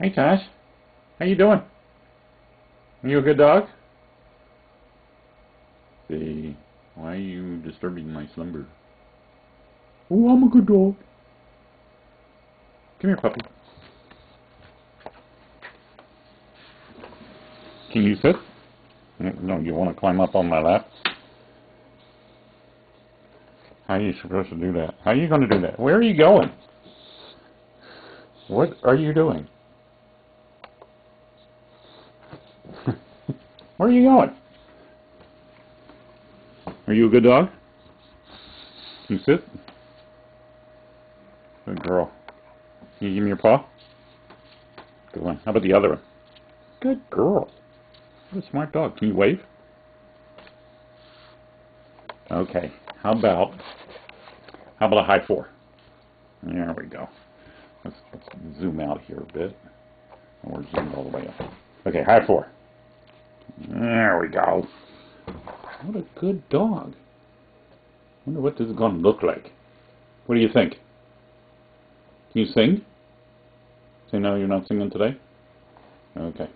Hey, Tosh. How you doing? Are you a good dog? See, why are you disturbing my slumber? Oh, I'm a good dog. Come here, puppy. Can you sit? No, you want to climb up on my lap? How are you supposed to do that? How are you going to do that? Where are you going? What are you doing? Where are you going? Are you a good dog? Can you sit? Good girl. Can you give me your paw? Good one. How about the other one? Good girl. What a smart dog. Can you wave? Okay. How about how about a high four? There we go. Let's, let's zoom out here a bit. We're zoomed all the way up. Okay, high four. There we go. What a good dog. wonder what this is going to look like. What do you think? Can you sing? Say no, you're not singing today? Okay.